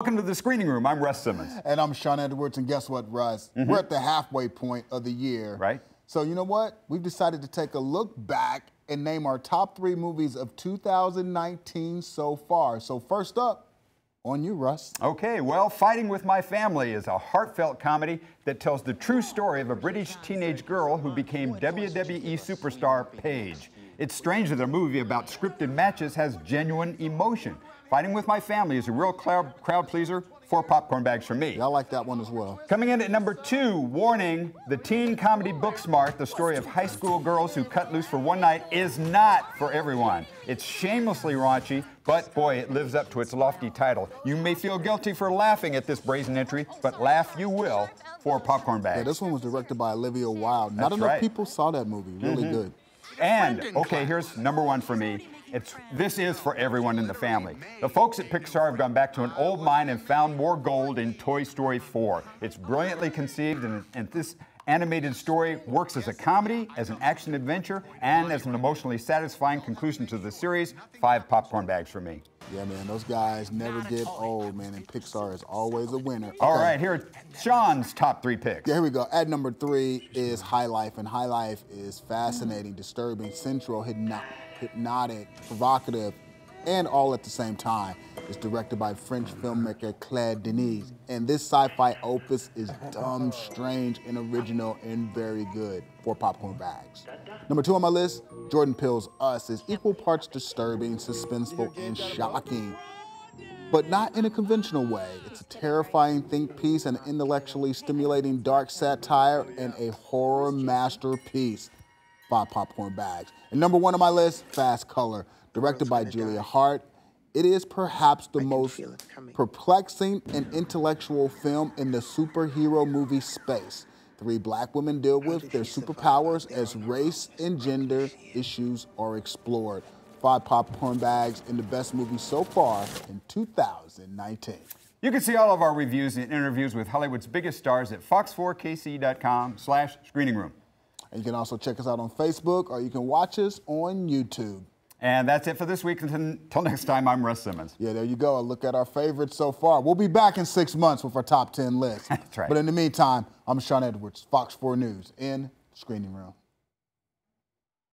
Welcome to the screening room. I'm Russ Simmons. And I'm Shawn Edwards. And guess what, Russ? Mm-hmm. We're at the halfway point of the year. Right. So, you know what? We've decided to take a look back and name our top three movies of 2019 so far. So, first up, on you, Russ. Okay, well, Fighting with My Family is a heartfelt comedy that tells the true story of a British teenage girl who became WWE superstar Paige. It's strange that a movie about scripted matches has genuine emotion. Fighting with My Family is a real crowd, crowd pleaser. Four popcorn bags for me. Yeah, I like that one as well. Coming in at number two, warning, the teen comedy Booksmart, the story of high school girls who cut loose for one night, is not for everyone. It's shamelessly raunchy, but boy, it lives up to its lofty title. You may feel guilty for laughing at this brazen entry, but laugh you will. Four popcorn bags. Yeah, this one was directed by Olivia Wilde. Not That's enough right. people saw that movie. Really mm -hmm. good. And okay, here's number one for me. It's, this is for everyone in the family. The folks at Pixar have gone back to an old mine and found more gold in Toy Story 4. It's brilliantly conceived, and, and this animated story works as a comedy, as an action adventure, and as an emotionally satisfying conclusion to the series. Five popcorn bags for me. Yeah, man, those guys never get old, man, and Pixar is always a winner. All okay. right, here are Shawn's top three picks. Yeah, here we go. At number three is High Life, and High Life is fascinating, disturbing, sensual, hypnotic hypnotic, provocative, and all at the same time. It's directed by French mm-hmm. filmmaker Claire Denis, and this sci-fi opus is dumb, strange, and original, and very good for popcorn bags. Number two on my list, Jordan Peele's Us is equal parts disturbing, suspenseful, and shocking, but not in a conventional way. It's a terrifying think piece, an intellectually stimulating dark satire, and a horror masterpiece five popcorn bags. And number one on my list, Fast Color, directed by Julia die. Hart. It is perhaps the most perplexing and intellectual film in the superhero movie space. Three black women deal with their superpowers as race and gender issues are explored. Five popcorn bags in the best movie so far in 2019. You can see all of our reviews and interviews with Hollywood's biggest stars at fox4kc.com slash screening room. And you can also check us out on Facebook or you can watch us on YouTube. And that's it for this week. Until next time, I'm Russ Simmons. Yeah, there you go. A look at our favorites so far. We'll be back in six months with our top 10 list. that's right. But in the meantime, I'm Shawn Edwards, Fox 4 News in Screening Room.